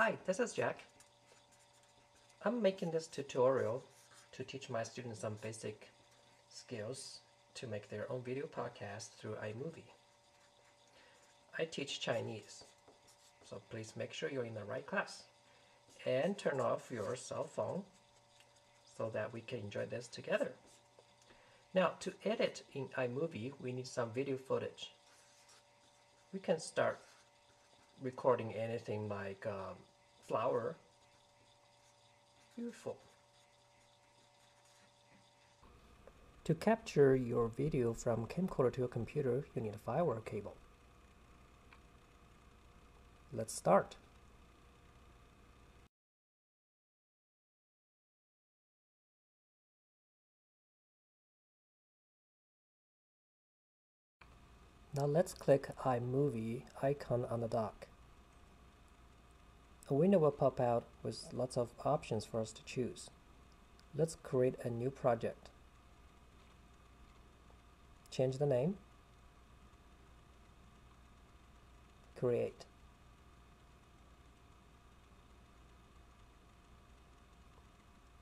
Hi, this is Jack. I'm making this tutorial to teach my students some basic skills to make their own video podcast through iMovie. I teach Chinese, so please make sure you're in the right class and turn off your cell phone so that we can enjoy this together. Now, to edit in iMovie, we need some video footage. We can start recording anything like um, flower. Beautiful. To capture your video from camcorder to your computer, you need a firewire cable. Let's start. Now let's click iMovie icon on the dock. A window will pop out with lots of options for us to choose. Let's create a new project. Change the name. Create.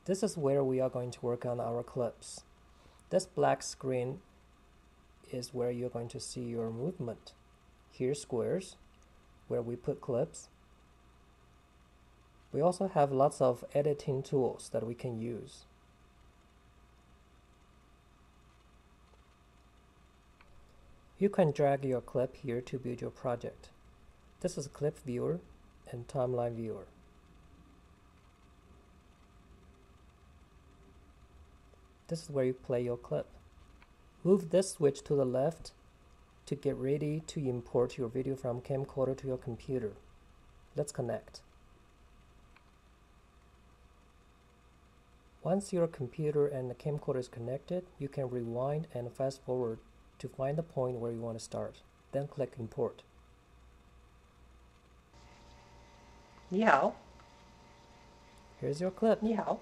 This is where we are going to work on our clips. This black screen is where you're going to see your movement. Here squares, where we put clips. We also have lots of editing tools that we can use. You can drag your clip here to build your project. This is clip viewer and timeline viewer. This is where you play your clip. Move this switch to the left to get ready to import your video from camcorder to your computer. Let's connect. Once your computer and the camcorder is connected, you can rewind and fast forward to find the point where you want to start. Then click import. 你好， Here's your clip. 你好。